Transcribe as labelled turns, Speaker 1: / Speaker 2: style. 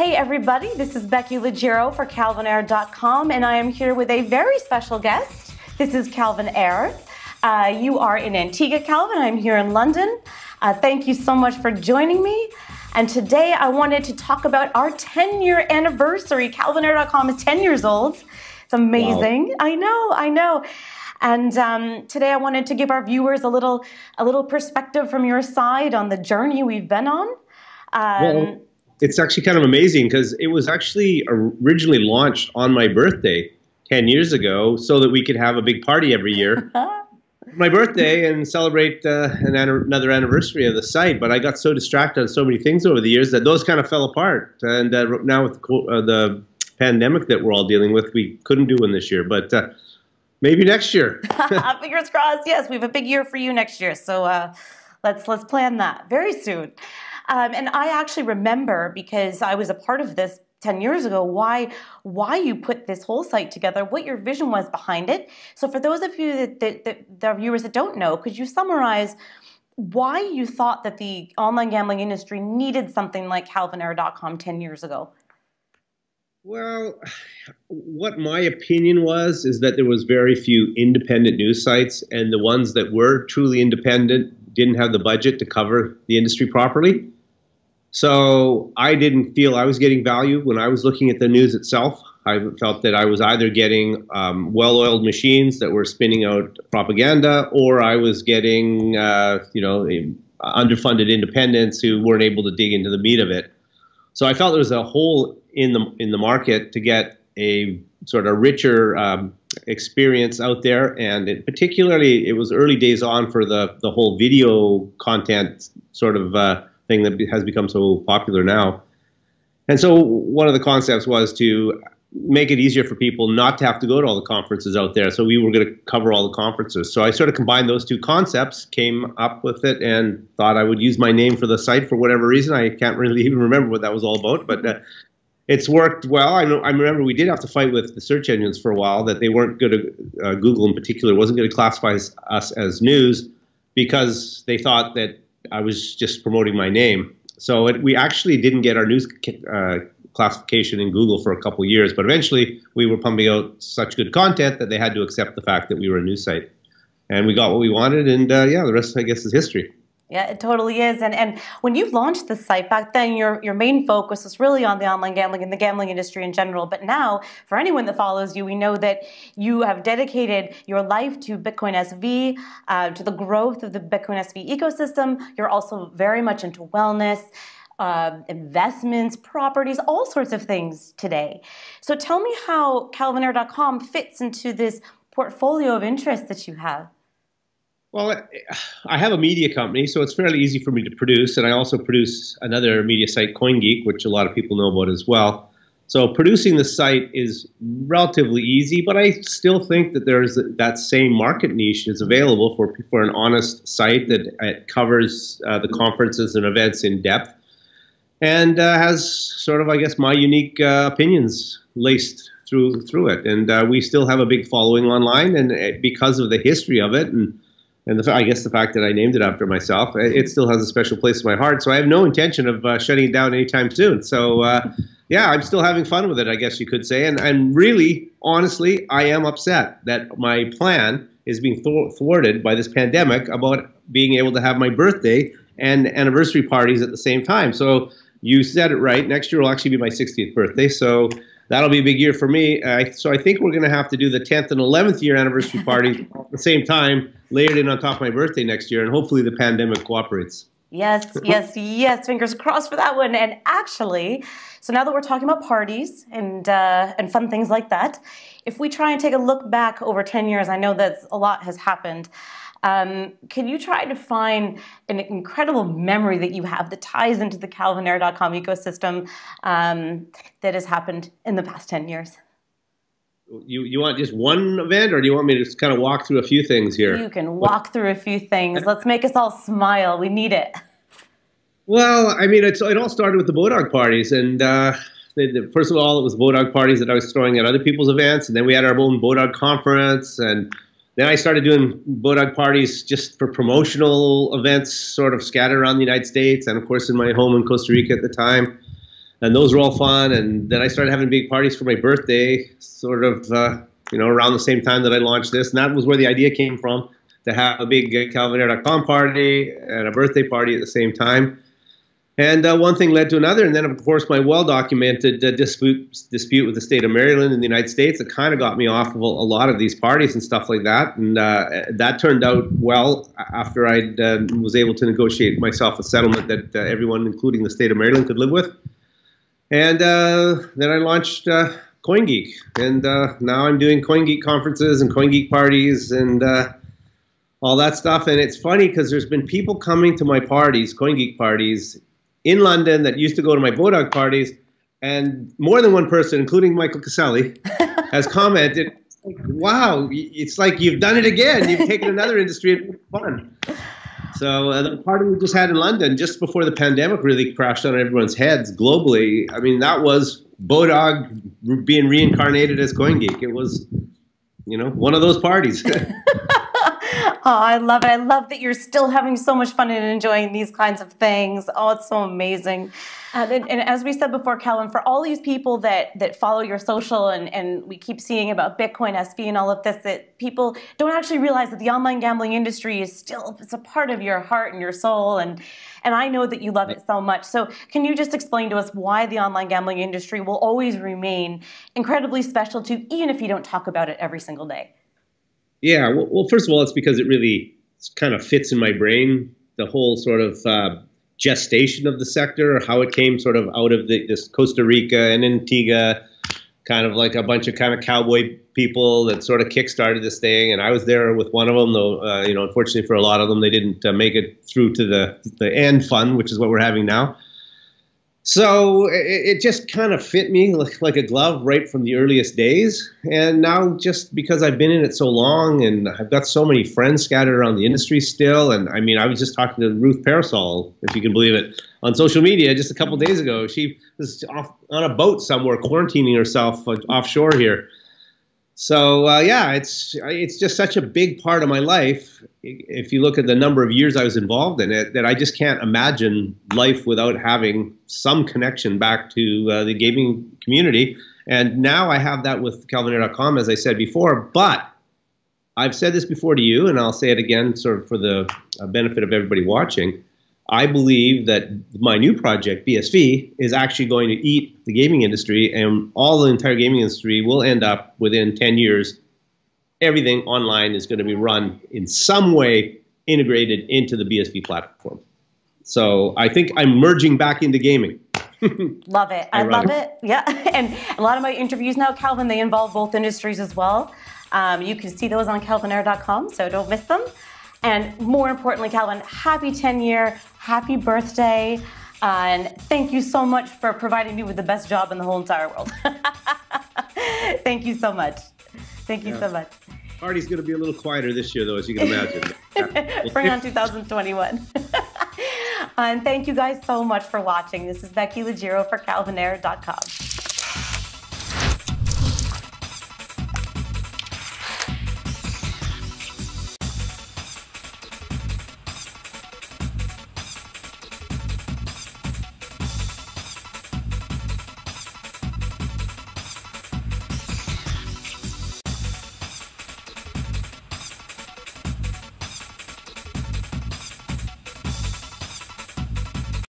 Speaker 1: Hey everybody, this is Becky Liggero for CalvinAyre.com and I am here with a very special guest. This is Calvin Ayre. Uh, you are in Antigua, Calvin. I'm here in London. Uh, thank you so much for joining me. And today I wanted to talk about our 10 year anniversary. CalvinAyre.com is 10 years old. It's amazing. Wow. I know, I know. And um, today I wanted to give our viewers a little, a little perspective from your side on the journey we've been on.
Speaker 2: Um, well, it's actually kind of amazing because it was actually originally launched on my birthday 10 years ago so that we could have a big party every year. my birthday and celebrate uh, an, another anniversary of the site. But I got so distracted on so many things over the years that those kind of fell apart. And uh, now with the, uh, the, pandemic that we're all dealing with, we couldn't do one this year. But uh, maybe next year.
Speaker 1: Fingers crossed. Yes, we have a big year for you next year. So uh, let's let's plan that very soon. Um, and I actually remember because I was a part of this 10 years ago why why you put this whole site together what your vision was behind it. So for those of you that, that, that the viewers that don't know could you summarize why you thought that the online gambling industry needed something like calvinayre.com 10 years ago?
Speaker 2: Well what my opinion was is that there was very few independent news sites and the ones that were truly independent didn't have the budget to cover the industry properly so I didn't feel I was getting value when I was looking at the news itself. I felt that I was either getting um, well-oiled machines that were spinning out propaganda, or I was getting, uh, you know, underfunded independents who weren't able to dig into the meat of it. So I felt there was a hole in the in the market to get a sort of richer um, experience out there, and it, particularly it was early days on for the the whole video content sort of. Uh, thing that has become so popular now. And so one of the concepts was to make it easier for people not to have to go to all the conferences out there. So we were going to cover all the conferences. So I sort of combined those two concepts, came up with it, and thought I would use my name for the site for whatever reason. I can't really even remember what that was all about, but uh, it's worked well. I, know, I remember we did have to fight with the search engines for a while that they weren't going to, uh, Google in particular, wasn't going to classify us as news because they thought that I was just promoting my name. So it, we actually didn't get our news uh, classification in Google for a couple years, but eventually we were pumping out such good content that they had to accept the fact that we were a news site. And we got what we wanted, and uh, yeah, the rest, I guess, is history.
Speaker 1: Yeah, it totally is. And and when you launched the site back then, your your main focus was really on the online gambling and the gambling industry in general. But now, for anyone that follows you, we know that you have dedicated your life to Bitcoin SV, uh, to the growth of the Bitcoin SV ecosystem. You're also very much into wellness. Uh, investments, properties, all sorts of things today. So tell me how CalvinAyre.com fits into this portfolio of interests that you have.
Speaker 2: Well, I have a media company, so it's fairly easy for me to produce, and I also produce another media site, CoinGeek, which a lot of people know about as well. So producing the site is relatively easy, but I still think that there's that same market niche is available for for an honest site that covers uh, the conferences and events in depth, and uh, has sort of, I guess, my unique uh, opinions laced through through it. And uh, we still have a big following online, and uh, because of the history of it and and the, I guess the fact that I named it after myself, it still has a special place in my heart. So I have no intention of uh, shutting it down anytime soon. So uh, yeah, I'm still having fun with it, I guess you could say. And and really, honestly, I am upset that my plan is being thwarted by this pandemic about being able to have my birthday and anniversary parties at the same time. So you said it right. Next year will actually be my 60th birthday. So that'll be a big year for me. Uh, so I think we're going to have to do the 10th and 11th year anniversary party at the same time, layered in on top of my birthday next year, and hopefully the pandemic cooperates.
Speaker 1: Yes, yes, yes. Fingers crossed for that one. And actually, so now that we're talking about parties and uh, and fun things like that, if we try and take a look back over 10 years, I know that a lot has happened. Um, can you try to find an incredible memory that you have that ties into the CalvinAyre.com ecosystem um, that has happened in the past 10 years?
Speaker 2: You, you want just one event, or do you want me to just kind of walk through a few things here?
Speaker 1: You can walk what? through a few things. Let's make us all smile. We need it.
Speaker 2: Well, I mean, it all started with the Bodog parties, and uh, the, the, first of all, it was Bodog parties that I was throwing at other people's events, and then we had our own Bodog conference, and then I started doing Bodog parties just for promotional events, sort of scattered around the United States, and of course in my home in Costa Rica at the time. and those were all fun. And then I started having big parties for my birthday, sort of, uh, you know, around the same time that I launched this. And that was where the idea came from to have a big CalvinAyre.com party and a birthday party at the same time. And uh, one thing led to another, and then of course my well-documented uh, dispute dispute with the state of Maryland in the United States that kind of got me off of a, lot of these parties and stuff like that. And uh, that turned out well after I uh, was able to negotiate myself a settlement that uh, everyone, including the state of Maryland, could live with. And uh, then I launched CoinGeek, and now I'm doing CoinGeek conferences and CoinGeek parties and all that stuff. And it's funny because there's been people coming to my parties, CoinGeek parties, in London that used to go to my Bodog parties, and more than one person, including Michael Caselli, has commented, "Wow, it's like you've done it again. You've taken another industry and fun." So uh, the party we just had in London, just before the pandemic really crashed on everyone's heads globally. I mean, that was Bodog being reincarnated as CoinGeek. It was, you know, one of those parties.
Speaker 1: Oh, I love it. I love that you're still having so much fun and enjoying these kinds of things. Oh, it's so amazing. Uh, and, and, as we said before, Calvin, for all these people that, that follow your social and, and we keep seeing about Bitcoin SV and all of this, that people don't actually realize that the online gambling industry is still it's a part of your heart and your soul. And, and I know that you love it so much. So can you just explain to us why the online gambling industry will always remain incredibly special to you, even if you don't talk about it every single day?
Speaker 2: Yeah, well, well, first of all, it's because it really kind of fits in my brain. The whole sort of uh, gestation of the sector, or how it came sort of out of the, this Costa Rica and Antigua, kind of like a bunch of kind of cowboy people that sort of kickstarted this thing. And I was there with one of them, though. Uh, you know, unfortunately for a lot of them, they didn't uh, make it through to the the end fund, which is what we're having now. So it, it just kind of fit me like, like a glove right from the earliest days. And now, just because I've been in it so long and I've got so many friends scattered around the industry still. And I mean, I was just talking to Ruth Parasol, if you can believe it, on social media just a couple days ago. She was off on a boat somewhere, quarantining herself uh, offshore here so uh, yeah, it's it's just such a big part of my life. If you look at the number of years I was involved in it, that I just can't imagine life without having some connection back to uh, the gaming community. And now I have that with CalvinAyre.com, as I said before. But I've said this before to you, and I'll say it again, sort of for the uh, benefit of everybody watching. I believe that my new project, BSV, is actually going to eat the gaming industry, and all the entire gaming industry will end up within 10 years. Everything online is going to be run in some way integrated into the BSV platform. So I think I'm merging back into gaming.
Speaker 1: love it. I love it. Yeah. And a lot of my interviews now, Calvin, they involve both industries as well. Um, you can see those on calvinayre.com, so don't miss them. And more importantly, Calvin, happy 10 year, happy birthday. and thank you so much for providing me with the best job in the whole entire world. thank you so much. Thank you yeah. so much.
Speaker 2: Party's going to be a little quieter this year, though, as you can imagine.
Speaker 1: Bring on 2021. and thank you guys so much for watching. This is Becky Liggero for CalvinAyre.com.